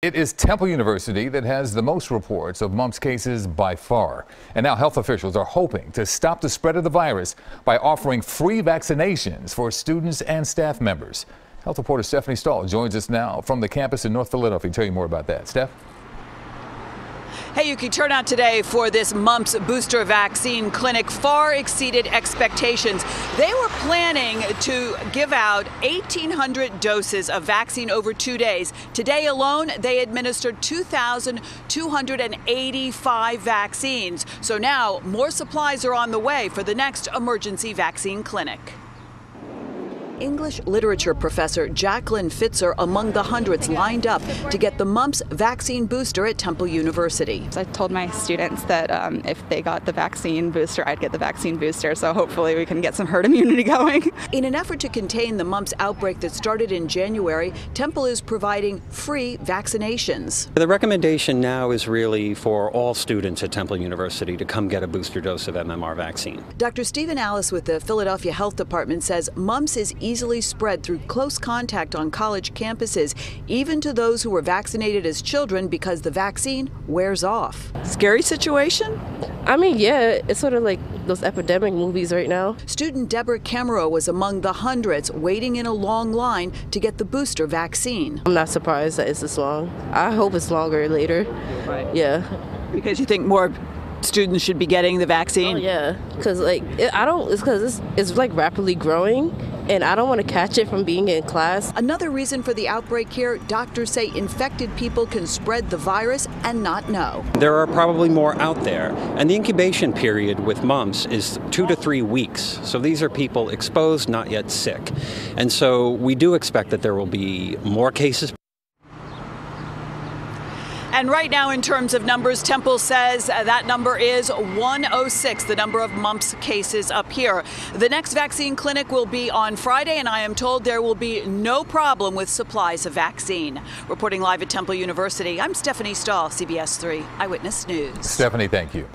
It is Temple University that has the most reports of mumps cases by far. And now health officials are hoping to stop the spread of the virus by offering free vaccinations for students and staff members. Health reporter Stephanie Stahl joins us now from the campus in North Philadelphia. Tell you more about that. Steph? Hey, you can turn out today for this mumps booster vaccine clinic far exceeded expectations. They were planning to give out 1,800 doses of vaccine over two days. Today alone, they administered 2,285 vaccines. So now more supplies are on the way for the next emergency vaccine clinic. English literature professor Jacqueline Fitzer among the hundreds lined up to get the mumps vaccine booster at Temple University. I told my students that um, if they got the vaccine booster, I'd get the vaccine booster, so hopefully we can get some herd immunity going. In an effort to contain the mumps outbreak that started in January, Temple is providing free vaccinations. The recommendation now is really for all students at Temple University to come get a booster dose of MMR vaccine. Dr. Stephen Alles with the Philadelphia Health Department says mumps is easily spread through close contact on college campuses, even to those who were vaccinated as children because the vaccine wears off. Scary situation? I mean, yeah, it's sort of like those epidemic movies right now. Student Deborah Camero was among the hundreds waiting in a long line to get the booster vaccine. I'm not surprised that it's this long. I hope it's longer later. Right. Yeah. Because you think more students should be getting the vaccine? Oh, yeah, because like it, I don't. It's because it's, it's like rapidly growing, and I don't want to catch it from being in class. Another reason for the outbreak here: doctors say infected people can spread the virus and not know. There are probably more out there, and the incubation period with mumps is two to three weeks. So these are people exposed, not yet sick, and so we do expect that there will be more cases and right now, in terms of numbers, Temple says uh, that number is 106, the number of mumps cases up here. The next vaccine clinic will be on Friday, and I am told there will be no problem with supplies of vaccine. Reporting live at Temple University, I'm Stephanie Stahl, CBS 3 Eyewitness News. Stephanie, thank you.